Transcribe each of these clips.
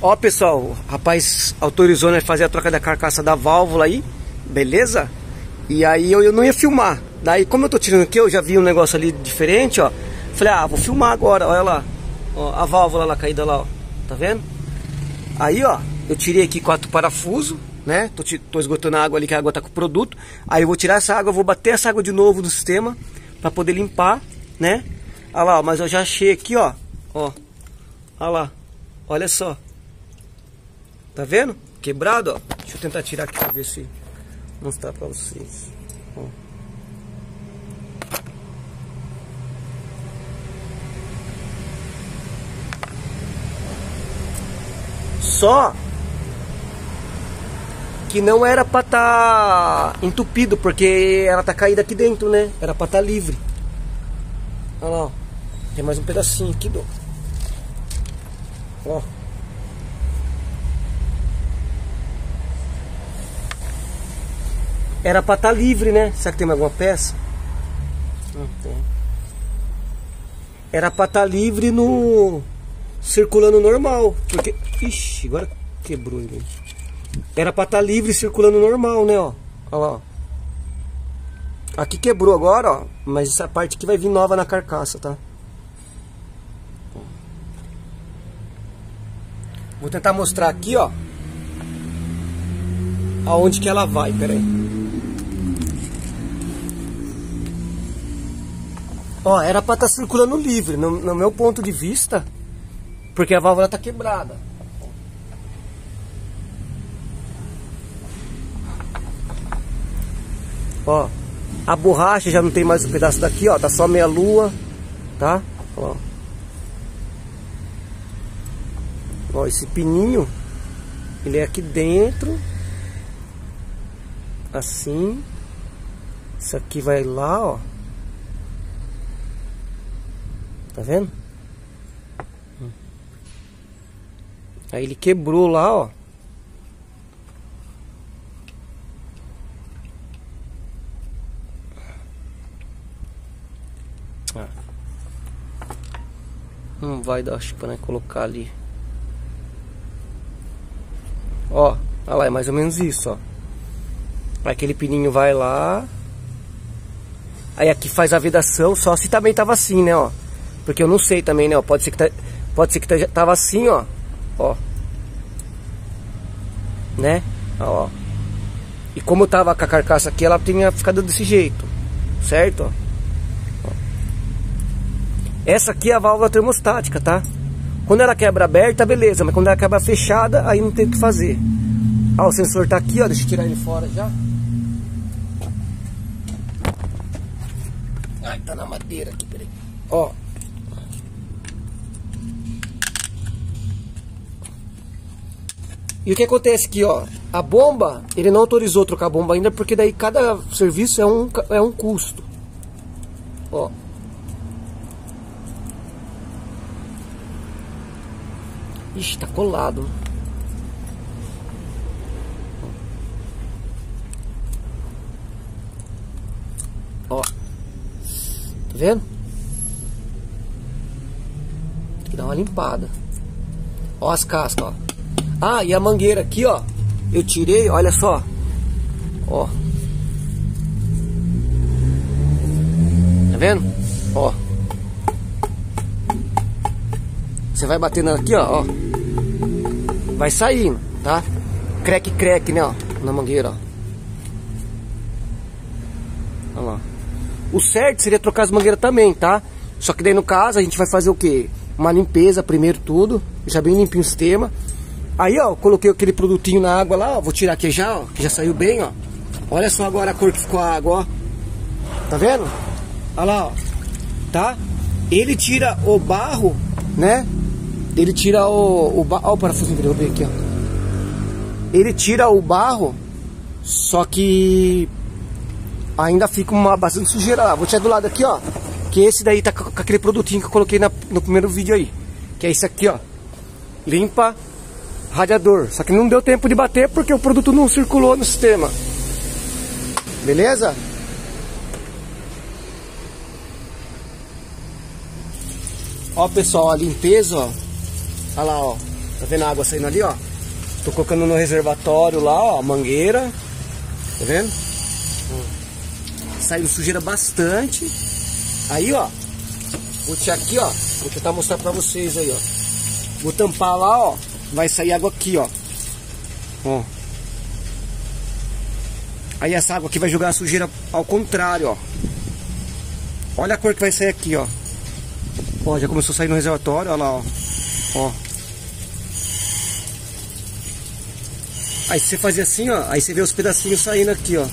Ó, pessoal, rapaz autorizou né, fazer a troca da carcaça da válvula aí, beleza? E aí eu, eu não ia filmar. Daí, como eu tô tirando aqui, eu já vi um negócio ali diferente, ó. Falei, ah, vou filmar agora, olha lá. Ó, a válvula lá caída lá, ó. Tá vendo? Aí, ó, eu tirei aqui quatro parafusos, né? Tô, tô esgotando a água ali, que a água tá com o produto. Aí eu vou tirar essa água, vou bater essa água de novo no sistema pra poder limpar, né? Olha lá, ó, mas eu já achei aqui, ó. Ó. Olha lá. Olha só. Tá vendo? Quebrado, ó. Deixa eu tentar tirar aqui pra ver se mostrar pra vocês. Ó. Só que não era pra estar tá entupido, porque ela tá caída aqui dentro, né? Era pra estar tá livre. Olha lá, ó. Tem mais um pedacinho aqui do. Ó. Era pra estar tá livre, né? Será que tem alguma peça? Não tem. Era pra estar tá livre no. Circulando normal. Porque. Ixi, agora quebrou ele. Era pra estar tá livre circulando normal, né? Ó. Olha lá, ó. Aqui quebrou agora, ó. Mas essa parte aqui vai vir nova na carcaça, tá? Vou tentar mostrar aqui, ó. Aonde que ela vai, pera Ó, era para estar tá circulando livre, no, no, meu ponto de vista, porque a válvula tá quebrada. Ó, a borracha já não tem mais um pedaço daqui, ó, tá só meia lua, tá? Ó. Ó, esse pininho, ele é aqui dentro, assim. Isso aqui vai lá, ó. Tá vendo? Aí ele quebrou lá, ó. Ah. Não vai dar, acho, pra né, colocar ali. Ó, olha lá, é mais ou menos isso, ó. Aquele pininho vai lá. Aí aqui faz a vedação, só se também tava assim, né, ó. Porque eu não sei também, né? Ó, pode ser que tá, pode ser que tá, tava assim, ó. Ó. Né? Ó. E como tava com a carcaça aqui, ela tinha ficado desse jeito. Certo? Ó. Essa aqui é a válvula termostática, tá? Quando ela quebra aberta, beleza. Mas quando ela quebra fechada, aí não tem o que fazer. Ó, o sensor tá aqui, ó. Deixa eu tirar ele fora já. Ai, tá na madeira aqui, peraí. Ó. E o que acontece aqui, ó, a bomba, ele não autorizou trocar a bomba ainda, porque daí cada serviço é um, é um custo. Ó. Ixi, tá colado. Ó. Tá vendo? Tem que dar uma limpada. Ó as cascas, ó. Ah, e a mangueira aqui, ó. Eu tirei, olha só. Ó. Tá vendo? Ó. Você vai batendo aqui, ó, ó. Vai saindo, tá? Crack, crack, né, ó. Na mangueira, ó. Olha lá. O certo seria trocar as mangueiras também, tá? Só que daí no caso a gente vai fazer o quê? Uma limpeza primeiro tudo. Deixar bem limpinho o sistema. Aí, ó, coloquei aquele produtinho na água lá, ó. Vou tirar aqui já, ó. Que já saiu bem, ó. Olha só agora a cor que ficou a água, ó. Tá vendo? Olha lá, ó. Tá? Ele tira o barro, né? Ele tira o, o barro. Ó, o parafuso interior bem aqui, ó. Ele tira o barro, só que ainda fica uma bastante sujeira lá. Vou tirar do lado aqui, ó. Que esse daí tá com aquele produtinho que eu coloquei na, no primeiro vídeo aí. Que é esse aqui, ó. Limpa radiador. Só que não deu tempo de bater porque o produto não circulou no sistema. Beleza? Ó pessoal, a limpeza, ó. Olha lá, ó. Tá vendo a água saindo ali, ó? Tô colocando no reservatório lá, ó, mangueira. Tá vendo? Saindo sujeira bastante. Aí, ó. Vou tirar aqui, ó. Vou tentar mostrar pra vocês aí, ó. Vou tampar lá, ó. Vai sair água aqui, ó. Ó. Aí essa água aqui vai jogar a sujeira ao contrário, ó. Olha a cor que vai sair aqui, ó. Ó, já começou a sair no reservatório, olha lá, ó. Ó. Aí você fazia assim, ó, aí você vê os pedacinhos saindo aqui, ó.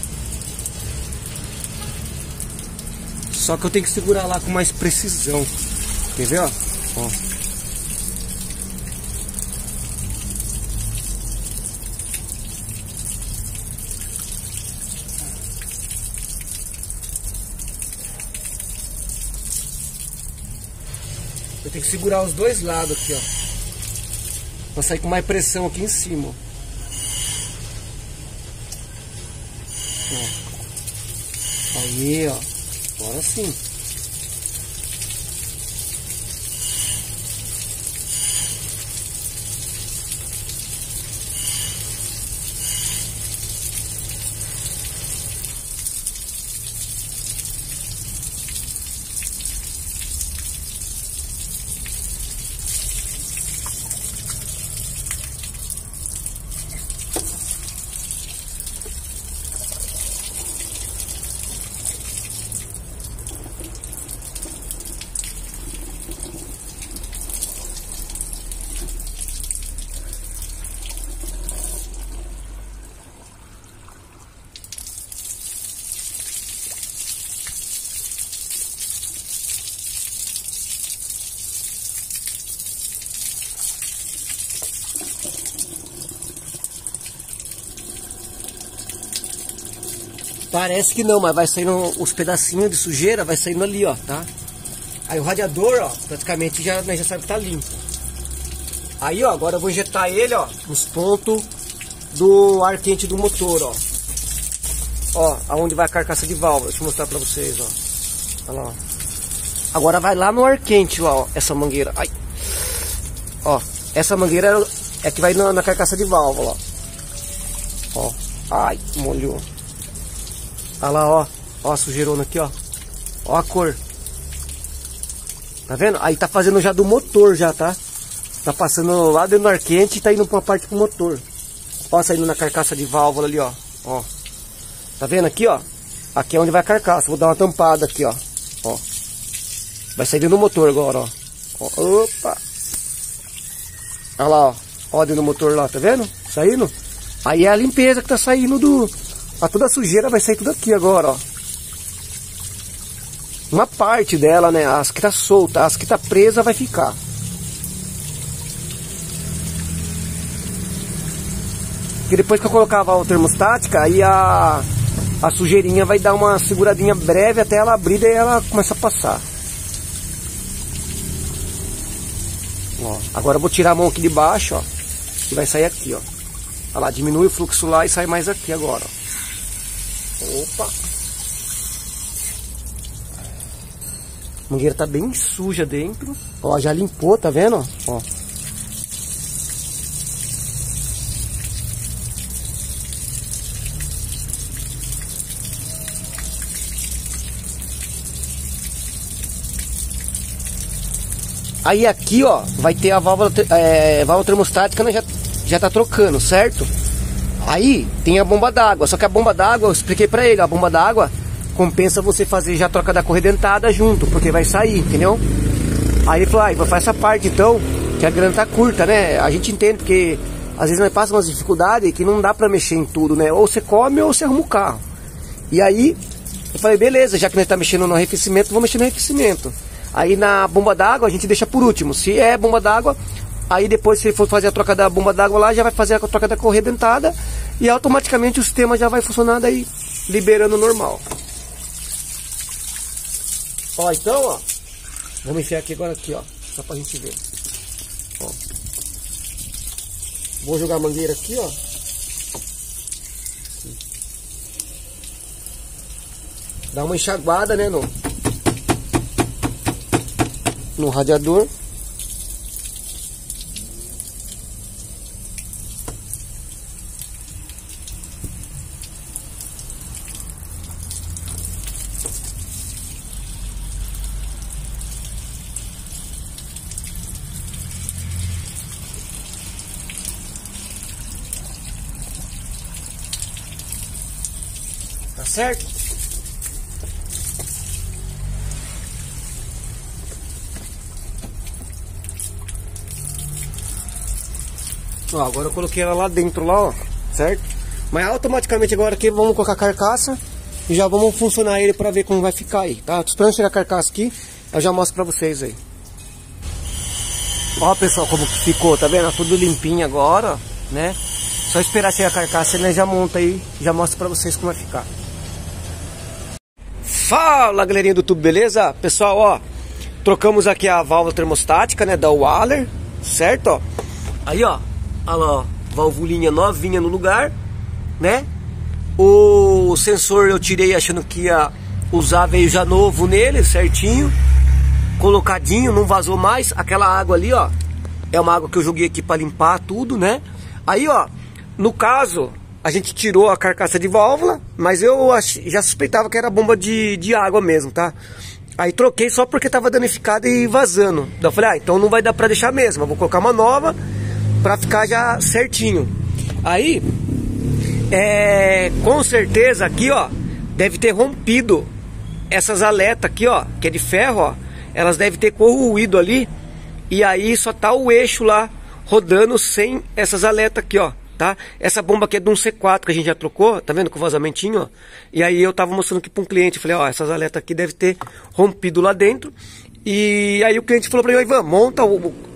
Só que eu tenho que segurar lá com mais precisão. Quer ver, ó? Ó. que segurar os dois lados aqui, ó. Pra sair com mais pressão aqui em cima, ó. Aí, ó. Agora sim. Parece que não, mas vai saindo os pedacinhos de sujeira, vai saindo ali, ó, tá? Aí o radiador, ó, praticamente já, né, já sabe que tá limpo. Aí, ó, agora eu vou injetar ele, ó, nos pontos do ar quente do motor, ó. Ó, aonde vai a carcaça de válvula. Deixa eu mostrar pra vocês, ó. Olha lá, ó. Agora vai lá no ar quente, lá, ó, essa mangueira. Ai. Ó, essa mangueira é que vai na, na carcaça de válvula, ó. Ó, ai, molhou. Olha lá, ó. Ó a sujeirona aqui, ó. Ó a cor. Tá vendo? Aí tá fazendo já do motor já, tá? Tá passando lá dentro do ar quente e tá indo pra parte pro motor. Ó, saindo na carcaça de válvula ali, ó. Ó. Tá vendo aqui, ó? Aqui é onde vai a carcaça. Vou dar uma tampada aqui, ó. Ó. Vai sair dentro do motor agora, ó. ó. Opa! Olha lá, ó. Ó dentro do motor lá, tá vendo? Saindo. Aí é a limpeza que tá saindo do, a toda a sujeira vai sair tudo aqui agora, ó. Uma parte dela, né? As que tá solta, as que tá presa vai ficar. Porque depois que eu colocava a termostática, aí a, a sujeirinha vai dar uma seguradinha breve até ela abrir e ela começa a passar. Ó, agora eu vou tirar a mão aqui de baixo, ó. E vai sair aqui, ó. Olha lá, diminui o fluxo lá e sai mais aqui agora, ó. Opa! A mangueira tá bem suja dentro. Ó, já limpou, tá vendo? Ó. Aí aqui, ó, vai ter a válvula, é, válvula termostática, né, já, já tá trocando, certo? Aí tem a bomba d'água, só que a bomba d'água, eu expliquei pra ele, a bomba d'água compensa você fazer já a troca da corredentada junto, porque vai sair, entendeu? Aí ele falou, ah, fazer essa parte então, que a grana tá curta, né? A gente entende, porque às vezes nós passamos umas dificuldades que não dá pra mexer em tudo, né? Ou você come ou você arruma o carro. E aí, eu falei, beleza, já que nós tá mexendo no arrefecimento, vou mexer no arrefecimento. Aí na bomba d'água a gente deixa por último. Se é bomba d'água, Aí depois, se for fazer a troca da bomba d'água lá, já vai fazer a troca da correia dentada e automaticamente o sistema já vai funcionar daí, liberando normal. Ó, então, ó, vamos enfiar aqui agora aqui, ó, só pra gente ver. Ó. Vou jogar a mangueira aqui, ó. Dá uma enxaguada, né, no, no radiador. Tá certo? Ó, agora eu coloquei ela lá dentro, lá, ó, certo? Mas automaticamente agora aqui vamos colocar a carcaça e já vamos funcionar ele para ver como vai ficar aí, tá? Tô esperando chegar a carcaça aqui, eu já mostro para vocês aí. Ó pessoal como que ficou, tá vendo? Tudo limpinho agora, né? Só esperar chegar a carcaça e né, já monta aí, já mostra para vocês como vai ficar. Fala galerinha do YouTube, beleza? Pessoal, ó, trocamos aqui a válvula termostática, né, da Waller, certo? Ó. Aí, ó, olha lá, ó, valvulinha novinha no lugar, né? O sensor eu tirei achando que ia usar, veio já novo nele, certinho. Colocadinho, não vazou mais. Aquela água ali, ó, é uma água que eu joguei aqui para limpar tudo, né? Aí, ó, no caso, a gente tirou a carcaça de válvula, mas eu já suspeitava que era bomba de, de água mesmo, tá? Aí troquei só porque tava danificada e vazando. Daí eu falei, ah, então não vai dar pra deixar mesmo. Eu vou colocar uma nova pra ficar já certinho. Aí, é, com certeza aqui, ó, deve ter rompido essas aletas aqui, ó, que é de ferro, ó. Elas devem ter corroído ali. E aí só tá o eixo lá rodando sem essas aletas aqui, ó tá? Essa bomba aqui é de um C4 que a gente já trocou, tá vendo com o vazamentinho, ó? E aí eu tava mostrando aqui para um cliente, falei, ó, essas aletas aqui deve ter rompido lá dentro. E aí o cliente falou para mim, Ivan, monta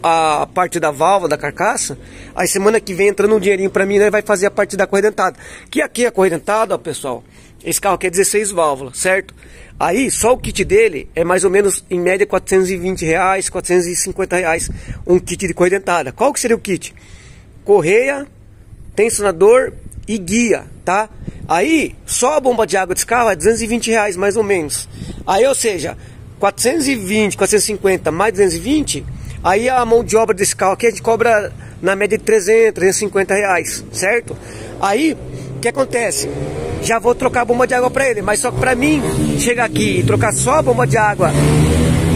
a parte da válvula, da carcaça, aí semana que vem entrando um dinheirinho para mim, né, vai fazer a parte da corredentada. Que aqui a corredentada, ó, pessoal, esse carro aqui é 16 válvulas, certo? Aí, só o kit dele é mais ou menos, em média, 420 reais, 450 reais, um kit de corredentada. Qual que seria o kit? Correia, tensionador e guia, tá? Aí, só a bomba de água desse carro é 220 reais, mais ou menos. Aí, ou seja, 420, 450 mais 220, aí a mão de obra desse carro aqui a gente cobra na média de 300, 350 reais, certo? Aí, o que acontece? Já vou trocar a bomba de água para ele, mas só que para mim chegar aqui e trocar só a bomba de água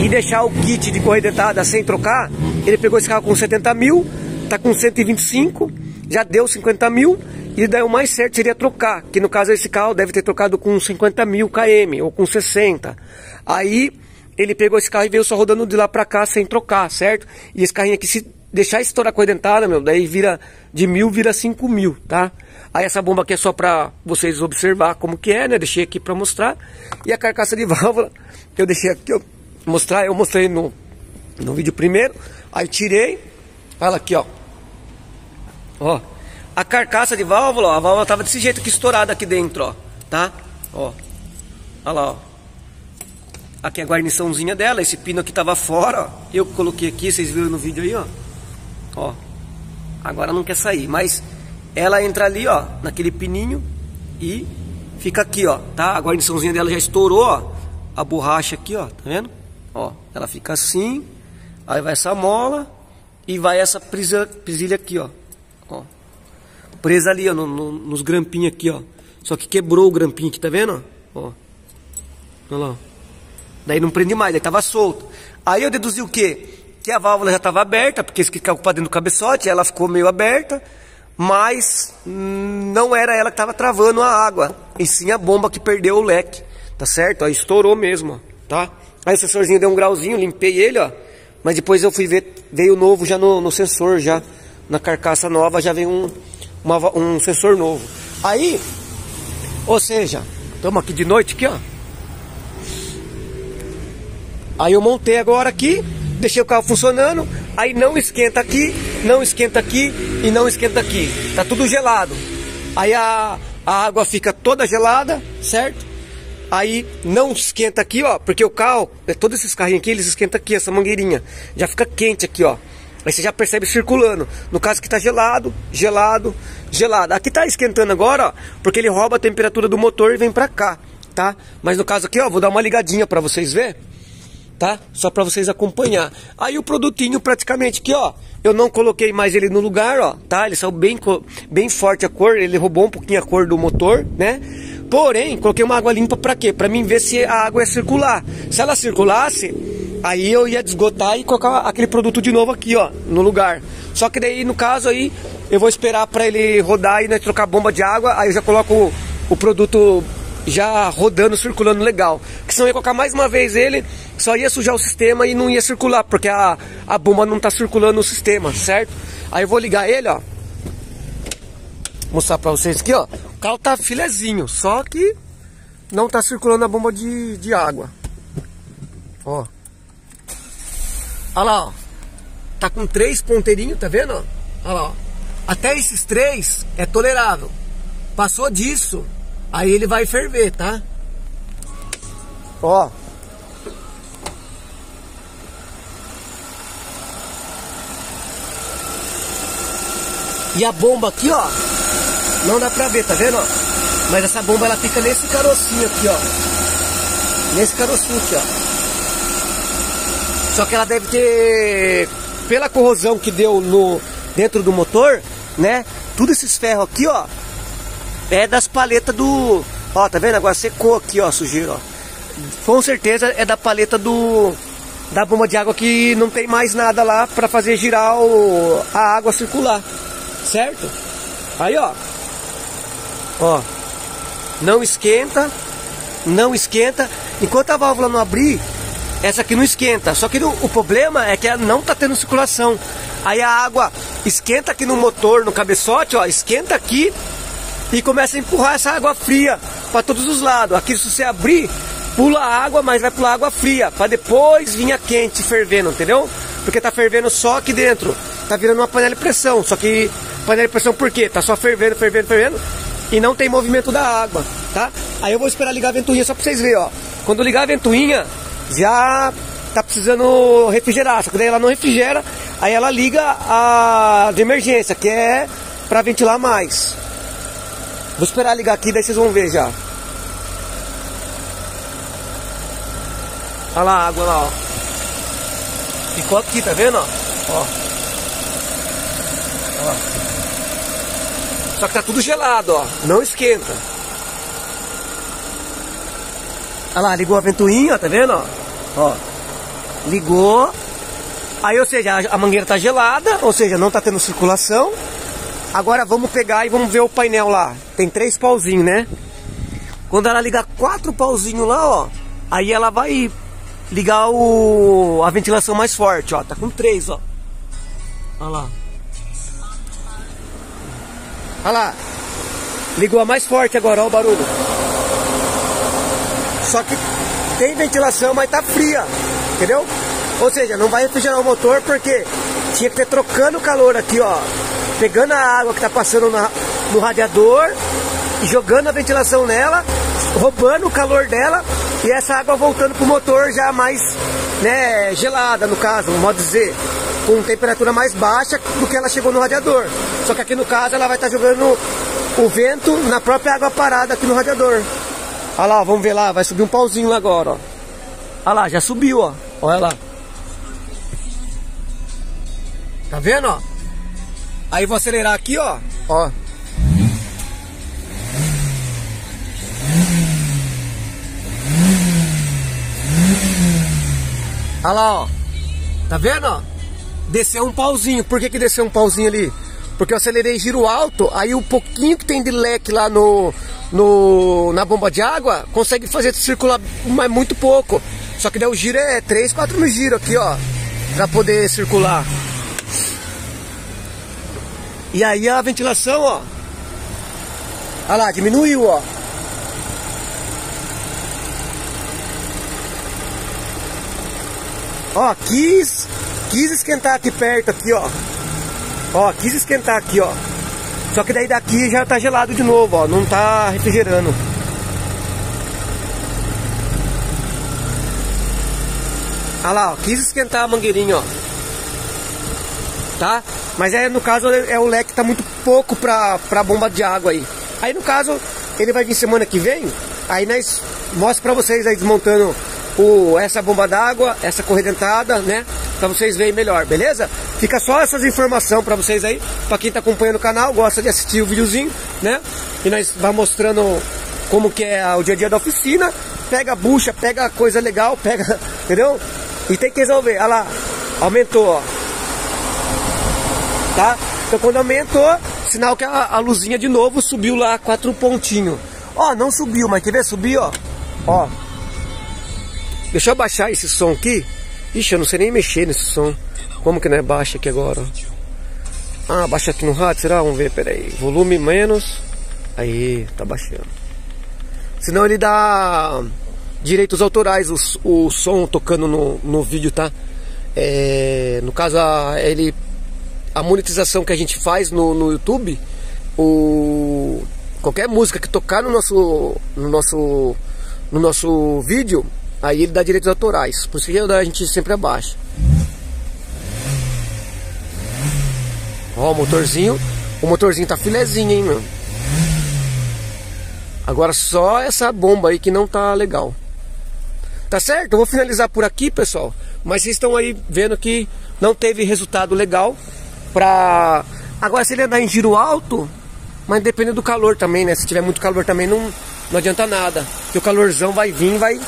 e deixar o kit de correia sem trocar, ele pegou esse carro com 70 mil, tá com 125 já deu 50 mil e daí o mais certo seria trocar, que no caso esse carro deve ter trocado com 50 mil km ou com 60. Aí ele pegou esse carro e veio só rodando de lá pra cá sem trocar, certo? E esse carrinho aqui, se deixar estourar com a dentada, meu, daí vira de mil, vira 5 mil, tá? Aí essa bomba aqui é só pra vocês observar como que é, né? Deixei aqui pra mostrar. E a carcaça de válvula, eu deixei aqui, ó, mostrar, eu mostrei no, no vídeo primeiro. Aí tirei, olha aqui, ó. Ó, a carcaça de válvula, ó, a válvula tava desse jeito aqui estourada aqui dentro, ó, tá? Ó, olha lá, ó. Aqui a guarniçãozinha dela, esse pino aqui tava fora, ó. Eu coloquei aqui, vocês viram no vídeo aí, ó. Ó, agora não quer sair, mas ela entra ali, ó, naquele pininho e fica aqui, ó, tá? A guarniçãozinha dela já estourou, ó. A borracha aqui, ó, tá vendo? Ó, ela fica assim, aí vai essa mola e vai essa presilha aqui. Ó. Presa ali, ó, no, no, nos grampinhos aqui, ó. Só que quebrou o grampinho aqui, tá vendo? Ó. Olha lá. Daí não prende mais, daí tava solto. Aí eu deduzi o quê? Que a válvula já estava aberta, porque isso que ficava dentro do cabeçote, ela ficou meio aberta, mas não era ela que estava travando a água, e sim a bomba que perdeu o leque, tá certo? Aí estourou mesmo, ó, tá? Aí o sensorzinho deu um grauzinho, limpei ele, ó, mas depois eu fui ver, veio novo já no, no sensor já na carcaça nova já vem um, uma, um sensor novo. Aí, ou seja, estamos aqui de noite aqui, ó. Aí eu montei agora aqui, deixei o carro funcionando, aí não esquenta aqui, não esquenta aqui e não esquenta aqui. Tá tudo gelado. Aí a, a água fica toda gelada, certo? Aí não esquenta aqui, ó, porque o carro, é, todos esses carrinhos aqui, eles esquentam aqui, essa mangueirinha. Já fica quente aqui, ó. Aí você já percebe circulando. No caso que está gelado, gelado, gelado. Aqui está esquentando agora, ó, porque ele rouba a temperatura do motor e vem para cá, tá? Mas no caso aqui, ó, vou dar uma ligadinha para vocês ver, tá? Só para vocês acompanhar. Aí o produtinho praticamente aqui, ó, eu não coloquei mais ele no lugar, ó, tá? Ele saiu bem, bem forte a cor, ele roubou um pouquinho a cor do motor, né? Porém, coloquei uma água limpa para quê? Para mim ver se a água ia circular. Se ela circulasse, Aí eu ia desgotar e colocar aquele produto de novo aqui, ó, no lugar. Só que daí, no caso aí, eu vou esperar para ele rodar e né, trocar bomba de água, aí eu já coloco o, o produto já rodando, circulando legal. Que senão ia colocar mais uma vez ele, só ia sujar o sistema e não ia circular, porque a, a bomba não está circulando no sistema, certo? Aí eu vou ligar ele, ó. Mostrar pra vocês aqui, ó. O carro tá filezinho, só que não tá circulando a bomba de, de água. Ó. Olha lá, ó. Tá com três ponteirinhos, tá vendo? Olha lá, ó. Até esses três é tolerável. Passou disso, aí ele vai ferver, tá? Ó. E a bomba aqui, ó, não dá pra ver, tá vendo? Ó? Mas essa bomba ela fica nesse carocinho aqui, ó. Nesse carocinho aqui, ó. Só que ela deve ter, pela corrosão que deu no dentro do motor, né? Tudo esses ferros aqui, ó, é das paletas do, ó, tá vendo? Agora secou aqui, ó, sujeira, ó. Com certeza é da paleta do da bomba de água que não tem mais nada lá para fazer girar o, a água circular certo? Aí, ó. Ó. Não esquenta. Não esquenta. Enquanto a válvula não abrir, essa aqui não esquenta. Só que no, o problema é que ela não tá tendo circulação. Aí a água esquenta aqui no motor, no cabeçote, ó. Esquenta aqui e começa a empurrar essa água fria para todos os lados. Aqui se você abrir, pula a água, mas vai pular água fria, para depois vir a quente fervendo, entendeu? Porque tá fervendo só aqui dentro. Tá virando uma panela de pressão, só que panela de pressão por quê? Tá só fervendo, fervendo, fervendo e não tem movimento da água, tá? Aí eu vou esperar ligar a ventoinha só pra vocês verem, ó. Quando ligar a ventoinha, já tá precisando refrigerar, só que daí ela não refrigera, aí ela liga a de emergência, que é para ventilar mais. Vou esperar ligar aqui, daí vocês vão ver já. Olha lá a água lá, ó. Ficou aqui, tá vendo? Ó. ó. Só que tá tudo gelado, ó. Não esquenta. Olha lá, ligou a ventoinha, tá vendo? Ó. Ligou. Aí, ou seja, a mangueira tá gelada, ou seja, não tá tendo circulação. Agora vamos pegar e vamos ver o painel lá. Tem três pauzinhos, né? Quando ela ligar quatro pauzinhos lá, ó, aí ela vai ligar o, a ventilação mais forte, ó. Tá com três, ó. Olha lá. Olha lá. Ligou a mais forte agora, olha o barulho. Só que tem ventilação, mas tá fria. Entendeu? Ou seja, não vai refrigerar o motor porque tinha que ter trocando o calor aqui, ó. Pegando a água que tá passando na, no radiador jogando a ventilação nela, roubando o calor dela e essa água voltando pro motor já mais né, gelada, no caso, modo dizer com temperatura mais baixa do que ela chegou no radiador. Só que aqui no caso ela vai estar tá jogando o vento na própria água parada aqui no radiador. Olha lá, vamos ver lá, vai subir um pauzinho lá agora, ó. Olha lá, já subiu, ó. Olha lá. Tá vendo, ó? Aí vou acelerar aqui, ó. Ó. Olha lá, ó. Tá vendo, ó? desceu um pauzinho. Por que, que desceu um pauzinho ali? Porque eu acelerei giro alto, aí o pouquinho que tem de leque lá no, no, na bomba de água consegue fazer circular mas muito pouco. Só que daí o giro é 3, 4 mil giro aqui, ó, pra poder circular. E aí a ventilação, ó, olha lá, diminuiu, ó. Ó, quis quis esquentar aqui perto, aqui, ó. Ó, quis esquentar aqui, ó. Só que daí daqui já tá gelado de novo, ó. Não tá refrigerando. Olha lá, ó. Quis esquentar a mangueirinha, ó. Tá? Mas é, no caso, é o leque tá muito pouco pra, pra bomba de água aí. Aí, no caso, ele vai vir semana que vem. Aí nós mostro pra vocês aí desmontando o, essa bomba d'água, essa corredentada, né? Pra vocês verem melhor, beleza? Fica só essas informações pra vocês aí, pra quem tá acompanhando o canal, gosta de assistir o videozinho, né? E nós vamos mostrando como que é o dia a dia da oficina, pega a bucha, pega coisa legal, pega, entendeu? E tem que resolver, olha lá, aumentou, ó. Tá? Então quando aumentou, sinal que a, a luzinha de novo subiu lá quatro pontinhos. Ó, não subiu, mas quer ver subir, ó? Ó. Deixa eu abaixar esse som aqui. Ixi, eu não sei nem mexer nesse som. Como que não é baixo aqui agora? Ah, baixa aqui no rádio, será? Vamos ver, peraí. Volume menos. Aí, tá baixando. Senão ele dá direitos autorais, o, o som tocando no, no vídeo, tá? É, no caso, ele, a monetização que a gente faz no, no YouTube, o, qualquer música que tocar no nosso, no nosso, no nosso vídeo, aí ele dá direitos autorais. Por isso que a gente sempre abaixa. Ó, o motorzinho. O motorzinho tá filezinho, hein, meu. Agora só essa bomba aí que não tá legal. Tá certo? Eu vou finalizar por aqui, pessoal. Mas vocês estão aí vendo que não teve resultado legal pra... Agora se ele andar em giro alto, mas depende do calor também, né? Se tiver muito calor também não, não adianta nada. Porque o calorzão vai vir, vai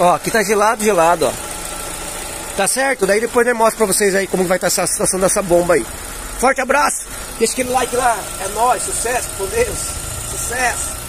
Ó, aqui tá gelado, gelado, ó. Tá certo? Daí depois eu mostro pra vocês aí como vai estar essa situação dessa bomba aí. Forte abraço! Deixa aquele like lá. É nóis, sucesso com Deus. Sucesso!